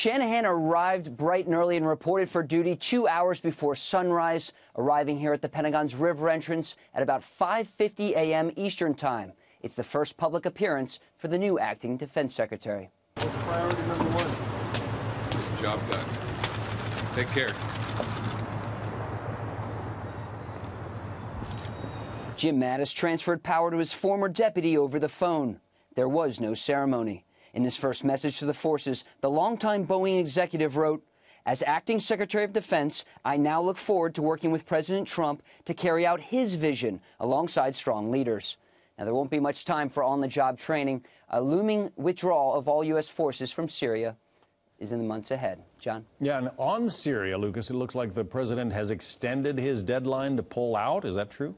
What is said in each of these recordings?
Shanahan arrived bright and early and reported for duty two hours before sunrise, arriving here at the Pentagon's river entrance at about 5.50 a.m. Eastern Time. It's the first public appearance for the new acting defense secretary. Priority number one? Job done. Take care. Jim Mattis transferred power to his former deputy over the phone. There was no ceremony. In his first message to the forces, the longtime Boeing executive wrote, As acting Secretary of Defense, I now look forward to working with President Trump to carry out his vision alongside strong leaders. Now, there won't be much time for on the job training. A looming withdrawal of all U.S. forces from Syria is in the months ahead. John? Yeah, and on Syria, Lucas, it looks like the president has extended his deadline to pull out. Is that true?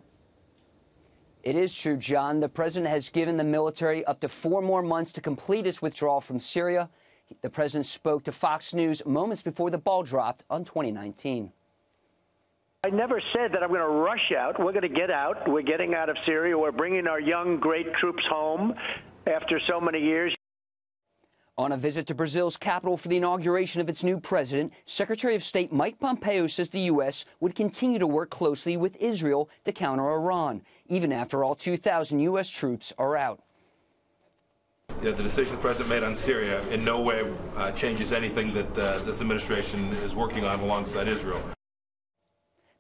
It is true, John. The president has given the military up to four more months to complete its withdrawal from Syria. The president spoke to Fox News moments before the ball dropped on 2019. I never said that I'm going to rush out. We're going to get out. We're getting out of Syria. We're bringing our young, great troops home after so many years. On a visit to Brazil's capital for the inauguration of its new president, Secretary of State Mike Pompeo says the U.S. would continue to work closely with Israel to counter Iran, even after all 2,000 U.S. troops are out. Yeah, the decision the president made on Syria in no way uh, changes anything that uh, this administration is working on alongside Israel.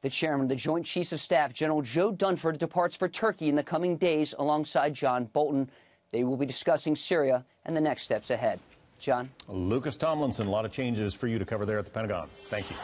The chairman of the Joint Chiefs of Staff, General Joe Dunford, departs for Turkey in the coming days alongside John Bolton. They will be discussing Syria and the next steps ahead. John? Lucas Tomlinson, a lot of changes for you to cover there at the Pentagon. Thank you.